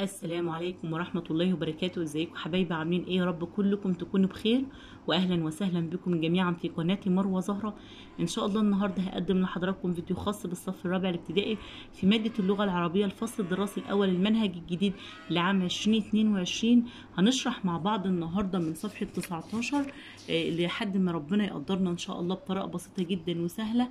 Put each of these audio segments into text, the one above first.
السلام عليكم ورحمة الله وبركاته. إزيكم حبايبي؟ عاملين إيه؟ يا رب كلكم تكونوا بخير واهلا وسهلا بكم جميعا في قناة مروة زهرة. إن شاء الله النهاردة هقدم لحضراتكم فيديو خاص بالصف الرابع الابتدائي في مادة اللغة العربية الفصل الدراسي الأول المنهج الجديد لعام 2022 هنشرح مع بعض النهاردة من صفحة 19 آه، لحد ما ربنا يقدرنا إن شاء الله بطريقة بسيطة جدا وسهلة.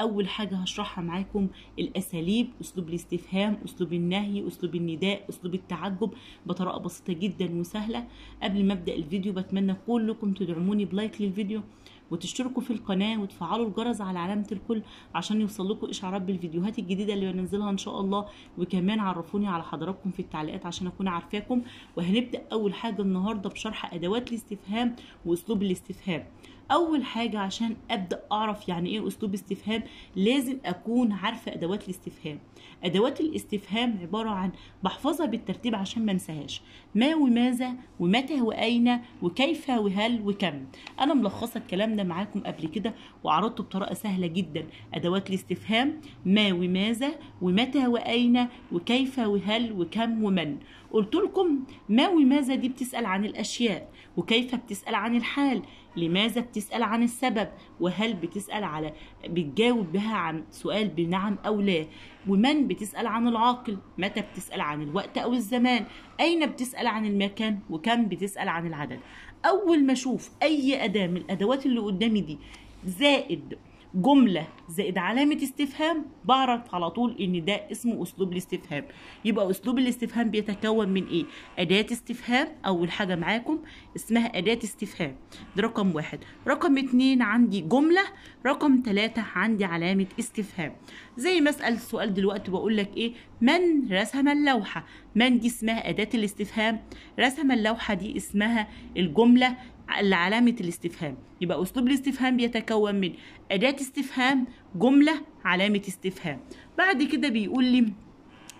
أول حاجة هشرحها معاكم الأساليب أسلوب الاستفهام أسلوب النهي أسلوب النداء أسلوب التعجب بطريقة بسيطة جدا وسهلة. قبل ما أبدأ الفيديو بتمنى كلكم تدعموني بلايك للفيديو وتشتركوا في القناة وتفعلوا الجرس على علامة الكل عشان يوصل لكم إشعارات بالفيديوهات الجديدة اللي بنزلها إن شاء الله. وكمان عرفوني على حضراتكم في التعليقات عشان أكون عارفاكم. وهنبدأ أول حاجة النهارده بشرح أدوات الاستفهام وأسلوب الاستفهام. أول حاجة عشان أبدأ أعرف يعني إيه أسلوب استفهام لازم أكون عارفة أدوات الاستفهام. أدوات الاستفهام عبارة عن بحفظها بالترتيب عشان ما أنساهاش. ما وماذا ومتى وأين وكيف وهل وكم. أنا ملخصة الكلام ده معاكم قبل كده وعرضته بطريقة سهلة جدا. أدوات الاستفهام ما وماذا ومتى وأين وكيف وهل وكم ومن. قلت لكم ما وماذا دي بتسأل عن الأشياء وكيف بتسأل عن الحال. لماذا بتسأل عن السبب؟ وهل بتسأل على بتجاوب بها عن سؤال بنعم أو لا؟ ومن بتسأل عن العاقل؟ متى بتسأل عن الوقت أو الزمان؟ أين بتسأل عن المكان؟ وكم بتسأل عن العدد؟ أول ما أشوف أي أداة من الأدوات اللي قدامي دي زائد جملة زائد علامة استفهام بعرف على طول إن ده اسمه أسلوب الاستفهام. يبقى أسلوب الاستفهام بيتكون من إيه؟ أداة استفهام أول حاجة معاكم اسمها أداة استفهام. ده رقم واحد. رقم اتنين عندي جملة رقم تلاتة عندي علامة استفهام. زي ما أسأل السؤال دلوقتي بقول لك إيه؟ من رسم اللوحة. من دي اسمها أداة الاستفهام رسم اللوحة دي اسمها الجملة علامة الاستفهام. يبقى أسلوب الاستفهام بيتكون من أداة استفهام جملة علامة استفهام. بعد كده بيقول لي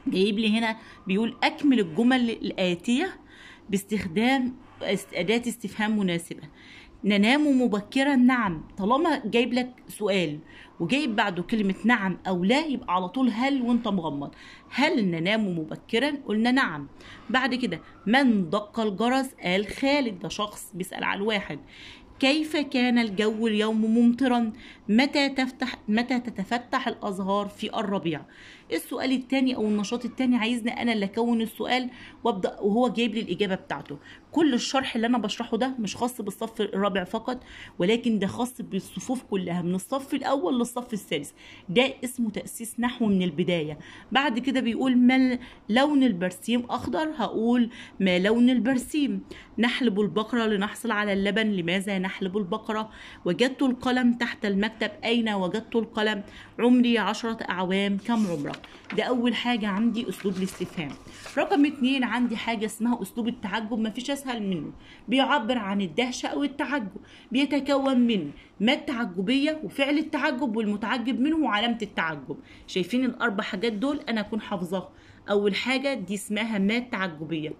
جايب لي هنا بيقول أكمل الجمل الآتية باستخدام أداة استفهام مناسبة. ننام مبكرا. نعم طالما جايب لك سؤال وجايب بعده كلمة نعم أو لا يبقى على طول هل وأنت مغمض؟ هل ننام مبكرا؟ قلنا نعم. بعد كده من دق الجرس؟ قال خالد ده شخص بيسأل على الواحد. كيف كان الجو اليوم ممطرا؟ متى تفتح متى تتفتح الأزهار في الربيع؟ السؤال الثاني أو النشاط الثاني عايزني أنا اللي أكون السؤال وأبدأ وهو جايب لي الإجابة بتاعته. كل الشرح اللي أنا بشرحه ده مش خاص بالصف الرابع فقط ولكن ده خاص بالصفوف كلها من الصف الأول للصف السادس. ده اسمه تأسيس نحو من البداية. بعد كده بيقول ما لون البرسيم أخضر؟ هقول ما لون البرسيم. نحلب البقرة لنحصل على اللبن لماذا نحلب البقرة؟ وجدت القلم تحت المكتب اين وجدت القلم؟ عمري عشرة أعوام. كم عمرك؟ ده أول حاجة عندي أسلوب الاستفهام. رقم اتنين عندي حاجة اسمها أسلوب التعجب. مفيش أسهل منه. بيعبر عن الدهشة أو التعجب. بيتكون من ما التعجبية وفعل التعجب والمتعجب منه وعلامة التعجب. شايفين الأربع حاجات دول؟ أنا أكون حافظاها أول حاجة دي اسمها ما التعجبية.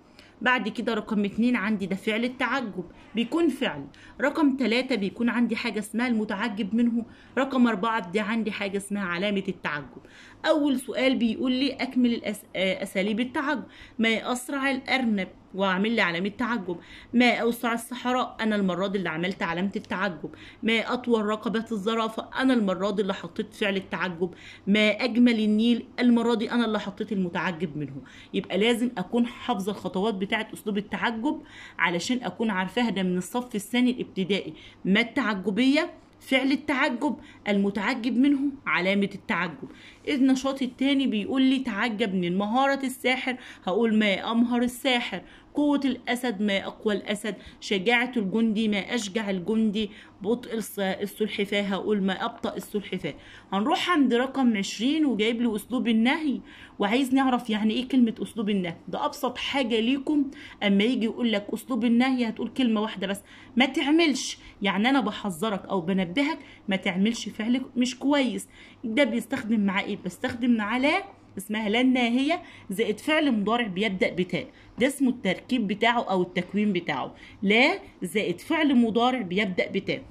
بعد كده رقم اتنين عندي ده فعل التعجب بيكون فعل. رقم تلاتة بيكون عندي حاجة اسمها المتعجب منه. رقم أربعة دي عندي حاجة اسمها علامة التعجب. أول سؤال بيقول لي أكمل الأس... أساليب التعجب. ما أسرع الأرنب؟ واعمل لي علامة تعجب. ما أوسع الصحراء أنا المره دي اللي عملت علامة التعجب. ما أطول رقبة الزرافة أنا المره دي اللي حطيت فعل التعجب. ما أجمل النيل المره دي أنا اللي حطيت المتعجب منه. يبقى لازم أكون حافظه الخطوات بتاعه أسلوب التعجب علشان أكون عارفاها. ده من الصف الثاني الابتدائي. ما التعجبية؟ فعل التعجب. المتعجب منه علامة التعجب. النشاط التاني بيقول لي تعجب من مهارة الساحر. هقول ما أمهر الساحر. قوة الأسد ما أقوى الأسد شجاعة الجندي ما أشجع الجندي بطء السلحفاة هقول ما أبطأ السلحفاة هنروح عند رقم عشرين وجايب لي أسلوب النهي وعايز نعرف يعني إيه كلمة أسلوب النهي. ده أبسط حاجة ليكم أما يجي يقول لك أسلوب النهي هتقول كلمة واحدة بس. ما تعملش يعني أنا بحذرك أو بنبهك ما تعملش فعل مش كويس. ده بيستخدم معاه إيه؟ بستخدم معاه لا اسمها لا الناهيه زائد فعل مضارع بيبدأ بتاء. ده اسمه التركيب بتاعه أو التكوين بتاعه. لا زائد فعل مضارع بيبدأ بتاء.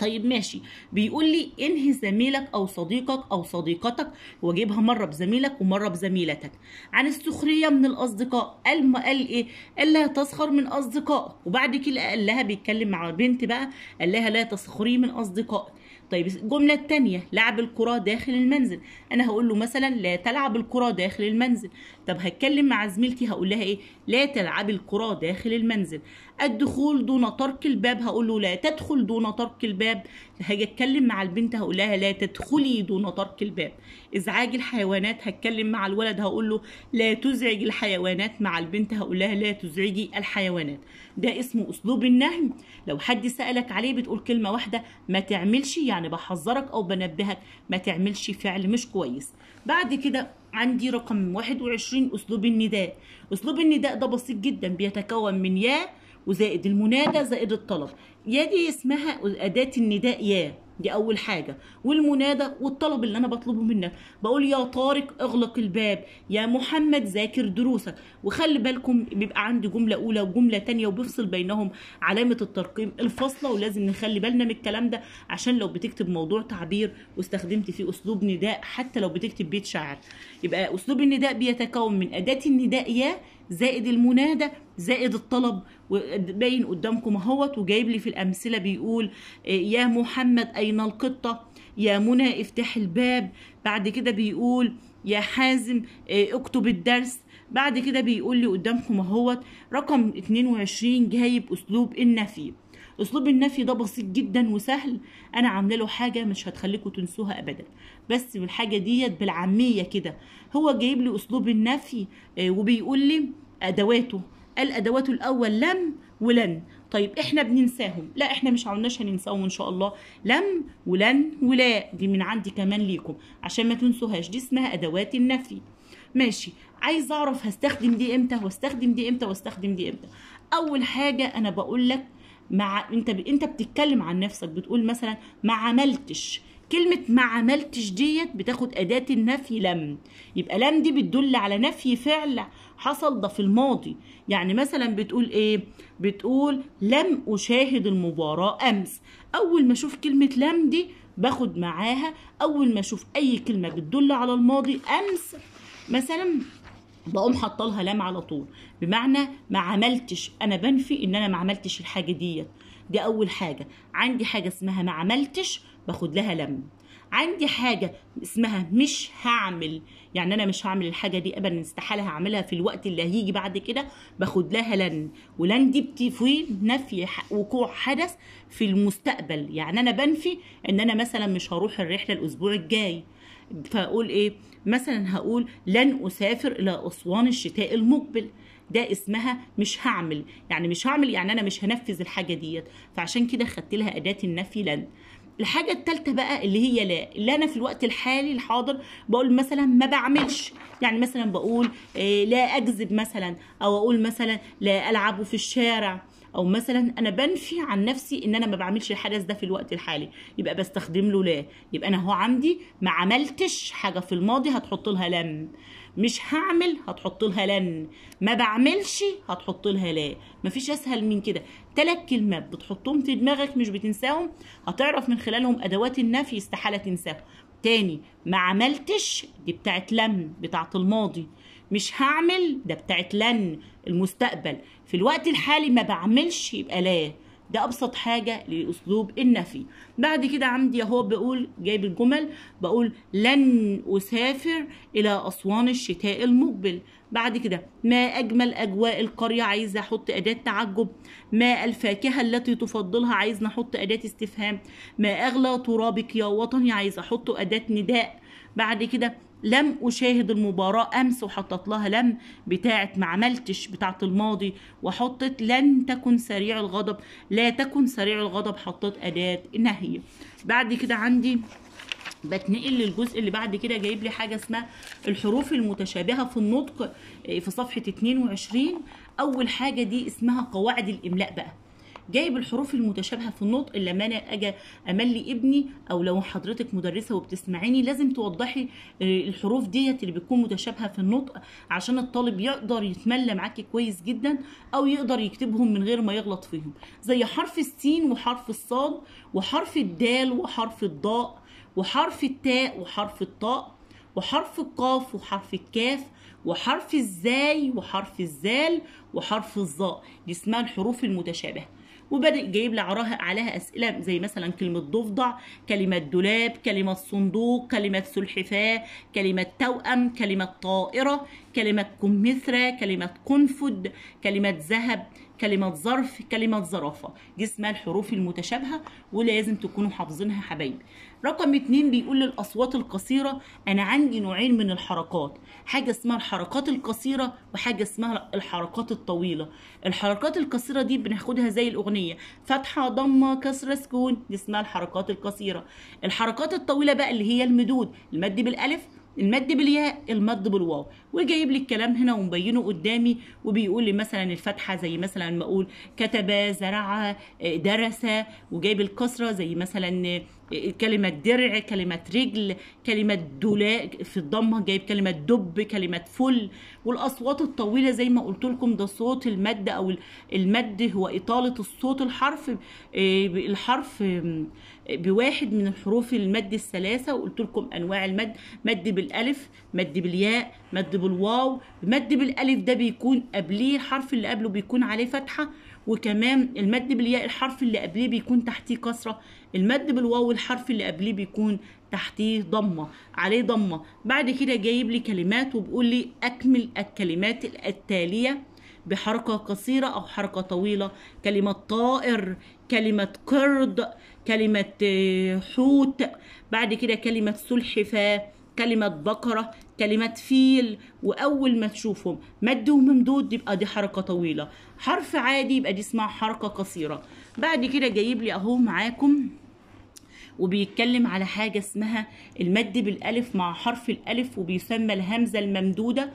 طيب ماشي. بيقول لي انهي زميلك أو صديقك أو صديقتك. واجيبها مرة بزميلك ومرة بزميلتك. عن السخرية من الأصدقاء. قال ما قال إيه؟ قال لها تسخر من أصدقائك. وبعد كده قال لها بيتكلم مع بنت بقى قال لها لا تسخري من أصدقائك. طيب الجملة التانية لعب الكرة داخل المنزل. أنا هقول له مثلا لا تلعب الكرة داخل المنزل. طب هتكلم مع زميلتي هقول لها إيه؟ لا تلعب الكرة داخل المنزل. الدخول دون ترك الباب. هقول له لا تدخل دون ترك الباب. هاجي اتكلم مع البنت هقول لها لا تدخلي دون ترك الباب. ازعاج الحيوانات هتكلم مع الولد هقول له لا تزعج الحيوانات مع البنت هقول لها لا تزعجي الحيوانات. ده اسمه أسلوب النهي. لو حد سألك عليه بتقول كلمة واحدة ما تعملش يعني بحذرك أو بنبهك ما تعملش فعل مش كويس. بعد كده عندي رقم 21 أسلوب النداء. أسلوب النداء ده بسيط جدا بيتكون من يا وزائد المنادى زائد الطلب. يا دي اسمها أداة النداء يا. دي أول حاجة. والمنادى والطلب اللي أنا بطلبه منك. بقول يا طارق اغلق الباب يا محمد ذاكر دروسك. وخلي بالكم بيبقى عندي جملة أولى وجملة تانية وبيفصل بينهم علامة الترقيم الفاصلة. ولازم نخلي بالنا من الكلام ده عشان لو بتكتب موضوع تعبير واستخدمت فيه أسلوب نداء حتى لو بتكتب بيت شعر يبقى أسلوب النداء بيتكون من أداة النداء يا زائد المنادى زائد الطلب. باين قدامكم أهوت وجايب لي في الأمثلة بيقول يا محمد اين القطة. يا منى افتح الباب. بعد كده بيقول يا حازم اكتب الدرس. بعد كده بيقول لي قدامكم اهوت رقم 22 جايب اسلوب النفي. اسلوب النفي ده بسيط جدا وسهل. أنا عامله له حاجة مش هتخليكم تنسوها ابدا. بس بالحاجة ديت بالعاميه كده. هو جايب لي اسلوب النفي وبيقول لي ادواته. قال أدواته الأول لم ولن. طيب إحنا بننساهم. لا إحنا مش عاوناش هننساهم إن شاء الله. لم ولن ولا دي من عندي كمان ليكم عشان ما تنسوهاش. دي اسمها أدوات النفي. ماشي. عايز أعرف هستخدم دي إمتى وأستخدم دي إمتى وأستخدم دي إمتى. أول حاجة أنا بقول لك مع أنت ب... أنت بتتكلم عن نفسك بتقول مثلا ما عملتش. كلمة ما عملتش ديت بتاخد أداة النفي لم. يبقى لم دي بتدل على نفي فعل. حصل ده في الماضي. يعني مثلا بتقول إيه؟ بتقول لم أشاهد المباراة أمس. أول ما أشوف كلمة لم دي باخد معاها. أول ما أشوف أي كلمة بتدل على الماضي أمس مثلا بقوم حاطه لها لام على طول. بمعنى ما عملتش أنا بنفي إن أنا ما عملتش الحاجة ديت. دي أول حاجة. عندي حاجة اسمها ما عملتش باخد لها لم. عندي حاجة اسمها مش هعمل. يعني أنا مش هعمل الحاجة دي ابدا استحالة هعملها في الوقت اللي هيجي بعد كده. باخد لها لن ولن دي بتفيد نفي وقوع حدث في المستقبل. يعني أنا بنفي إن أنا مثلا مش هروح الرحلة الأسبوع الجاي. فأقول إيه؟ مثلا هقول لن أسافر إلى أسوان الشتاء المقبل. ده اسمها مش هعمل. يعني مش هعمل يعني أنا مش هنفذ الحاجة ديت. فعشان كده خدت لها أداة النفي لن. الحاجة التالتة بقى اللي هي لا اللي أنا في الوقت الحالي الحاضر بقول مثلا ما بعملش. يعني مثلا بقول إيه لا أكذب مثلا أو أقول مثلا لا ألعب في الشارع أو مثلا أنا بنفي عن نفسي إن أنا ما بعملش الحدث ده في الوقت الحالي. يبقى بستخدم له لا. يبقى أنا هو عندي ما عملتش حاجة في الماضي هتحط لها لم. مش هعمل هتحط لها لن. ما بعملش هتحط لها لا. مفيش أسهل من كده. ثلاث كلمات بتحطهم في دماغك مش بتنساهم هتعرف من خلالهم أدوات النفي استحالة تنساهم. تاني ما عملتش دي بتاعت لم بتاعت الماضي. مش هعمل ده بتاعت لن المستقبل. في الوقت الحالي ما بعملش يبقى لا. ده أبسط حاجة لأسلوب النفي. بعد كده عندي أهو بقول جايب الجمل بقول لن أسافر إلى أسوان الشتاء المقبل. بعد كده ما أجمل أجواء القرية عايزة أحط أداة تعجب؟ ما الفاكهة التي تفضلها عايز نحط أداة استفهام؟ ما أغلى ترابك يا وطني عايز أحط أداة نداء؟ بعد كده لم أشاهد المباراة أمس وحطت لها لم بتاعت ما عملتش بتاعت الماضي وحطت لن تكن سريع الغضب لا تكن سريع الغضب حطت أداة نهي بعد كده عندي بتنقل للجزء اللي بعد كده جايب لي حاجة اسمها الحروف المتشابهة في النطق في صفحة 22 أول حاجة دي اسمها قواعد الإملاء بقى. جايب الحروف المتشابهة في النطق لما أنا أجي أملي ابني أو لو حضرتك مدرسة وبتسمعيني لازم توضحي آه، الحروف ديت اللي بتكون متشابهة في النطق عشان الطالب يقدر يتملى معاكي كويس جدا أو يقدر يكتبهم من غير ما يغلط فيهم. زي حرف السين وحرف الصاد وحرف الدال وحرف الضاء وحرف التاء وحرف الطاء وحرف القاف وحرف الكاف وحرف الزاي وحرف الزال وحرف الظاء. دي اسمها الحروف المتشابهة. وبدأ جايب عراها عليها أسئلة زي مثلا كلمة ضفدع كلمة دولاب كلمة صندوق كلمة سلحفاة كلمة توأم كلمة طائرة كلمة كمثرى كلمة قنفد كلمة ذهب كلمة ظرف كلمة زرافة. دي اسمها الحروف المتشابهة ولازم تكونوا حافظينها حبايبي. رقم اتنين بيقول للأصوات القصيرة أنا عندي نوعين من الحركات حاجة اسمها الحركات القصيرة وحاجة اسمها الحركات الطويلة. الحركات القصيرة دي بناخدها زي الأغنية فتحة ضمة كسرة سكون دي اسمها الحركات القصيرة. الحركات الطويلة بقى اللي هي المدود المد بالألف المد بالياء المد بالواو. وجايب لي الكلام هنا ومبينه قدامي وبيقول لي مثلا الفتحة زي مثلا ما أقول كتب زرع درس وجايب الكسرة زي مثلا كلمة درع كلمة رجل كلمة دولاء في الضمة جايب كلمة دب كلمة فل. والأصوات الطويلة زي ما قلت لكم ده صوت المد أو المد هو إطالة الصوت الحرف الحرف بواحد من الحروف المد الثلاثة. وقلت لكم أنواع المد مد بالألف مد بالياء مد بالواو. مد بالألف ده بيكون قبليه الحرف اللي قبله بيكون عليه فتحة. وكمان المد بالياء الحرف اللي قبليه بيكون تحتيه كسرة المد بالواو الحرف اللي قبليه بيكون تحتيه ضمة عليه ضمة. بعد كده جايب لي كلمات وبيقول لي أكمل الكلمات التالية بحركة قصيرة أو حركة طويلة. كلمة طائر كلمة قرد كلمة حوت. بعد كده كلمة سلحفاة. كلمة بقرة كلمة فيل وأول ما تشوفهم مد وممدود يبقى دي حركة طويلة. حرف عادي يبقى دي اسمها حركة قصيرة. بعد كده جايب لي أهو معاكم وبيتكلم على حاجة اسمها المد بالألف مع حرف الألف وبيسمى الهمزة الممدودة.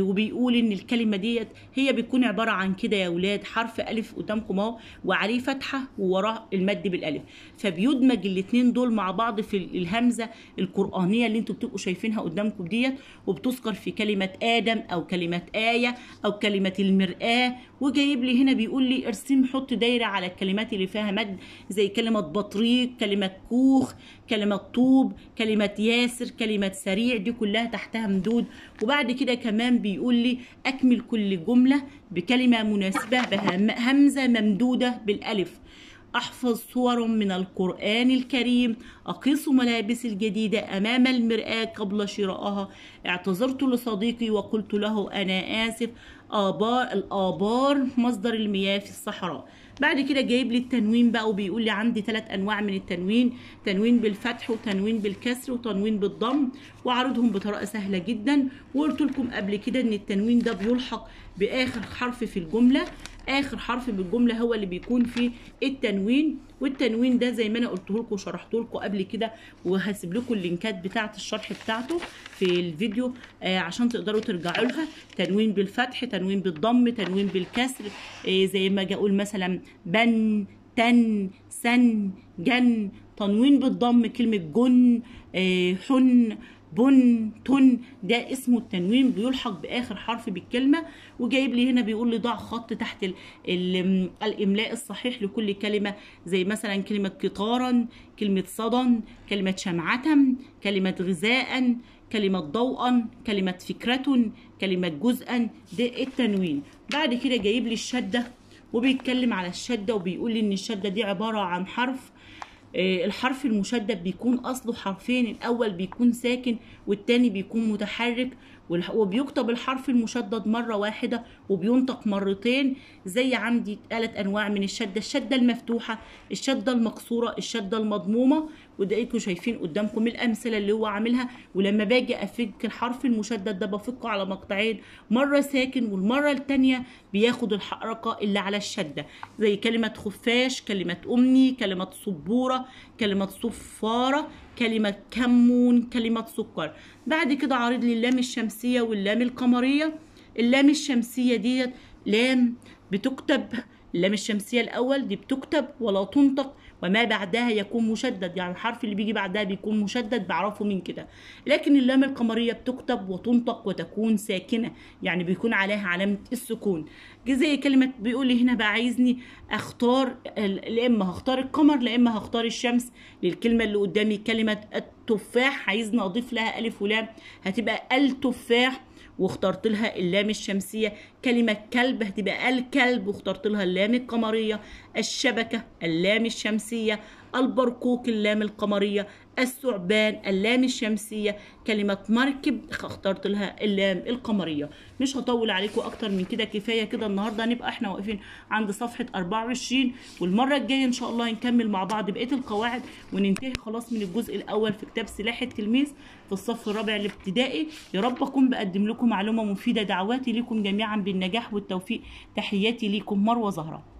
وبيقول إن الكلمة ديت هي بتكون عبارة عن كده يا أولاد حرف ألف قدامكم اهو وعليه فتحة ووراه المد بالألف. فبيدمج الاثنين دول مع بعض في الهمزة القرآنية اللي أنتوا بتبقوا شايفينها قدامكم ديت وبتذكر في كلمة آدم أو كلمة آية أو كلمة المرآة. وجايب لي هنا بيقول لي ارسم حط دايرة على الكلمات اللي فيها مد زي كلمة بطريق كلمة كوخ كلمة طوب كلمة ياسر كلمة سريع دي كلها تحتها مدود. وبعد كده كمان بيقول لي أكمل كل جملة بكلمة مناسبة بهمزه ممدودة بالألف. أحفظ صور من القرآن الكريم أقيس ملابسي الجديدة أمام المرآة قبل شرائها اعتذرت لصديقي وقلت له أنا آسف. آبار الآبار مصدر المياه في الصحراء. بعد كده جايب لي التنوين بقى وبيقول لي عندي ثلاث أنواع من التنوين. تنوين بالفتح وتنوين بالكسر وتنوين بالضم وعرضهم بطريقة سهلة جدا. وقلت لكم قبل كده إن التنوين ده بيلحق بآخر حرف في الجملة. آخر حرف بالجمله هو اللي بيكون فيه التنوين والتنوين ده زي ما أنا قلته لكم وشرحته لكم قبل كده وهسيب لكم اللينكات بتاعة الشرح بتاعته في الفيديو آه عشان تقدروا ترجعوا لها. تنوين بالفتح تنوين بالضم تنوين بالكسر آه زي ما أجي أقول مثلا بن تن سن جن. تنوين بالضم كلمة جن آه حن بن تن ده اسمه التنوين. بيلحق بآخر حرف بالكلمة. وجايب لي هنا بيقول لي ضع خط تحت ال ال الإملاء الصحيح لكل كلمة. زي مثلا كلمة قطارا كلمة صدى كلمة شمعه كلمة غذاء كلمة ضوءا كلمة فكرة كلمة جزءا ده التنوين. بعد كده جايب لي الشدة. وبيتكلم على الشدة وبيقول لي إن الشدة دي عبارة عن حرف الحرف المشدد بيكون أصله حرفين الأول بيكون ساكن والتاني بيكون متحرك وبيكتب الحرف المشدد مرة واحدة وبينطق مرتين زي عندي ثلاث أنواع من الشدة الشدة المفتوحة الشدة المقصورة الشدة المضمومة ودقيقوا شايفين قدامكم الأمثلة اللي هو عاملها ولما باجي أفك الحرف المشدد ده بفكه على مقطعين مرة ساكن والمرة التانية بياخد الحركة اللي على الشدة زي كلمة خفاش كلمة أمني كلمة صبورة كلمة صفارة كلمة كمون كلمة سكر. بعد كده عارض لي اللام الشمسية واللام القمرية. اللام الشمسية ديت لام بتكتب اللام الشمسية الأول دي بتكتب ولا تنطق وما بعدها يكون مشدد. يعني الحرف اللي بيجي بعدها بيكون مشدد بعرفه من كده. لكن اللام القمرية بتكتب وتنطق وتكون ساكنة يعني بيكون عليها علامة السكون. زي كلمة بيقول لي هنا بقى عايزني أختار لا إما هختار القمر لا إما هختار الشمس. للكلمة اللي قدامي كلمة التفاح عايزني أضيف لها ألف ولام. هتبقى التفاح واخترت لها اللام الشمسية. كلمة كلب هتبقى الكلب واخترت لها اللام القمرية. الشبكة اللام الشمسية. البرقوق اللام القمرية الثعبان اللام الشمسية كلمة مركب اخترت لها اللام القمرية. مش هطول عليكم أكتر من كده كفاية كده النهاردة هنبقى إحنا واقفين عند صفحة 24 والمرة الجاية إن شاء الله هنكمل مع بعض بقية القواعد وننتهي خلاص من الجزء الأول في كتاب سلاح التلميذ في الصف الرابع الابتدائي. يا رب أكون بقدم لكم معلومة مفيدة دعواتي لكم جميعا بالنجاح والتوفيق. تحياتي لكم مروة زهرة.